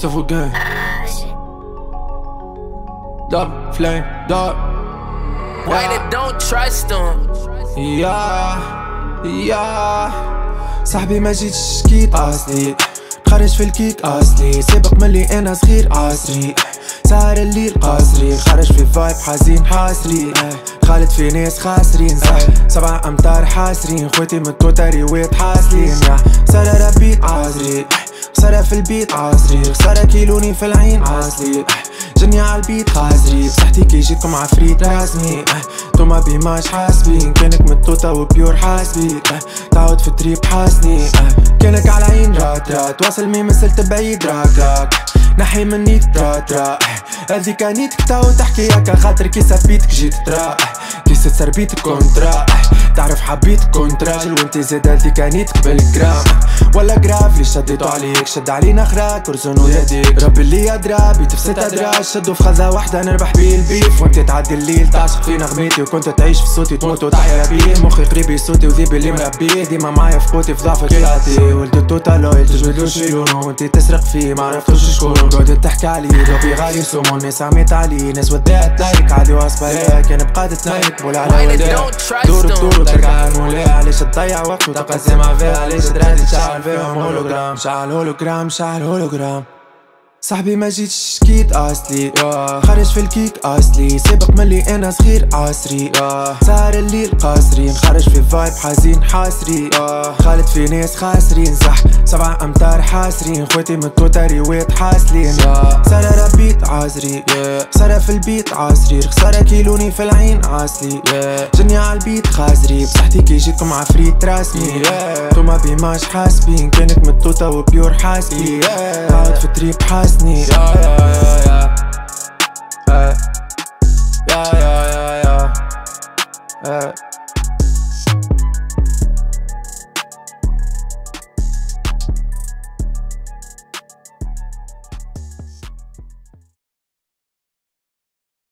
Suffolk gang. Dub, flame, dub. Why they don't trust them? يا يا صاحبي ما جيتش كيت اصلي خارج في الكيك اصلي سابق ملي أنا صغير عصري سهر الليل قصري خارج في فايب حزين حاصري. خالد في ناس خاسرين. صح. سبع أمتار حاسرين خوتي من التوتا ريوات حاصلين يا. خسارة ربيت عصري خسارة في البيت عصري خسارة كيلوني في العين عاصلي جني عالبيت خازري بصحتي كي جيتكم عفريت رسمي توما بيماش حاسبين. كأنك متوتا وبيور حاسبيك تعود في الطريق حاسني. كأنك على عين رات رات واصل مي مسلت بعيد راك راك. نحي مني ترا ترا هذيك نيتك تاو تحكي هكا خاطر كي سبيتك جيت ترا كي سربيت كونترا. تعرف حبيت كونتراجل وانت زاد هذيك نيتك بالجرام ولا جراف اللي شديتو عليك شد علينا خراك ورزون ويديك ربي اللي في ست ادراج شدو في خذا واحدة نربح بيه البيف. وانت تعدي الليل تعشق في نغمتي. وكنت تعيش في صوتي تموت وتحيا بيه. مخي قريب صوتي وذيبي اللي مربيه. ديما معايا في قوتي في ضعف خياتي ولد التوتا لويل تجبدو شيلونو وانت تسرق فيه معرفتوش شكون قعدت تحكي عليه ربي غالي سومو الناس عليه ناس ودات لايك عادي واصبة هيك كان بقادة نايك بولا على وداك. دور? بدور وترجع المولاي علاش تضيع وقت وتقسم فيها؟ علاش دراتي تشعل فيهم هولوجرام شعل هولوجرام شعل هولوجرام صاحبي ما جيتش كيت اصلي خارج في الكيك اصلي سابق ملي أنا صغير عصري سهر الليل قاصرين خارج في فايب حزين حاسري خالد في ناس خاسرين. صح سبع أمتار حاسرين خوتي من التوتا ريوات حاسلين خسارة ربيت عازري خسارة في البيت عصري خسارة كيلوني في العين عاصلي جني عالبيت خازري. بصحتي كي جيتكم عفريت رسمي توما بيماش حاسبين. كانك متوتا وبيور حاسبي قاعد في trust. Yeah, yeah, yeah, yeah. Yeah, yeah, yeah, yeah. yeah.